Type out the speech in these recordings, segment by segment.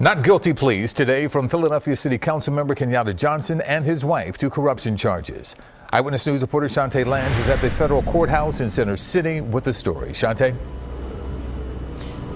Not guilty pleas today from Philadelphia City Council member Kenyatta Johnson and his wife to corruption charges. Eyewitness News reporter Chantee Lans is at the federal courthouse in Center City with the story. Chantee?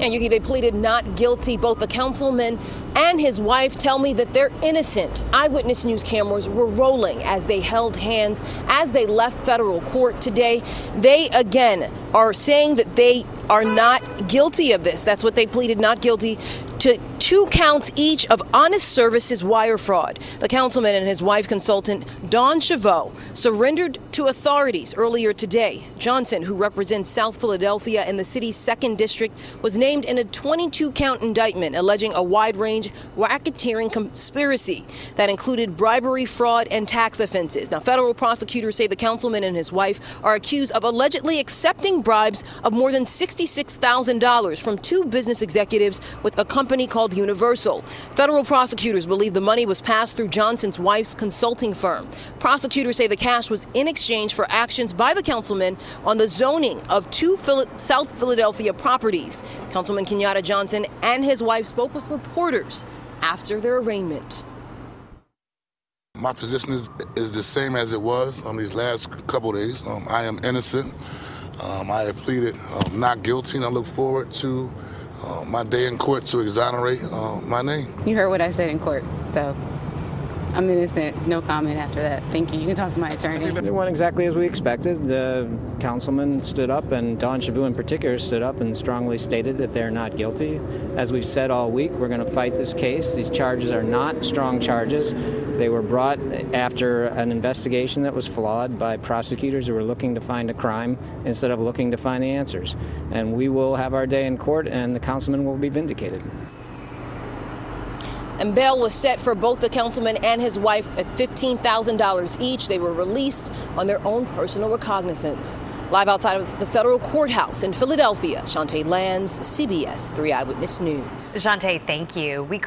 And Yuki, they pleaded not guilty. Both the councilman and his wife tell me that they're innocent. Eyewitness News cameras were rolling as they held hands as they left federal court today. They again are saying that they are not guilty of this. That's what they pleaded not guilty to two counts each of honest services wire fraud. The councilman and his wife consultant, Dawn Chavous, surrendered to authorities earlier today. Johnson, who represents South Philadelphia in the city's second district, was named in a 22 count indictment alleging a wide range racketeering conspiracy that included bribery, fraud, and tax offenses. Now, federal prosecutors say the councilman and his wife are accused of allegedly accepting bribes of more than $66,000 from two business executives with a company called Universal. Federal prosecutors believe the money was passed through Johnson's wife's consulting firm. Prosecutors say the cash was in exchange for actions by the councilman on the zoning of two South Philadelphia properties. Councilman Kenyatta Johnson and his wife spoke with reporters after their arraignment. My position is, is the same as it was on these last couple days. Um, I am innocent. Um, I have pleaded um, not guilty, and I look forward to uh, my day in court to exonerate uh, my name. You heard what I said in court, so I'm innocent. No comment after that. Thank you. You can talk to my attorney. It went exactly as we expected. The councilman stood up, and Dawn Chavous in particular stood up and strongly stated that they're not guilty. As we've said all week, we're going to fight this case. These charges are not strong charges. They were brought after an investigation that was flawed by prosecutors who were looking to find a crime instead of looking to find the answers. And we will have our day in court, and the councilman will be vindicated and bail was set for both the councilman and his wife at $15,000 each. They were released on their own personal recognizance. Live outside of the federal courthouse in Philadelphia, Chantee Lans, CBS 3 Eyewitness News. Chantee, thank you. We